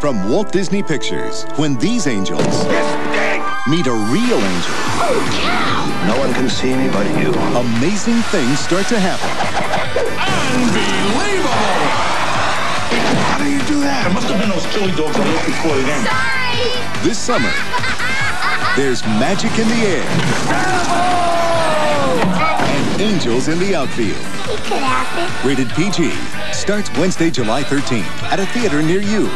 From Walt Disney Pictures, when these angels meet a real angel. No one can see me but you. Amazing things start to happen. Unbelievable! How do you do that? It must have been those chili dogs that looked recorded in. Sorry! This summer, there's magic in the air. And angels in the outfield. It could happen. Rated PG. Starts Wednesday, July 13th at a theater near you.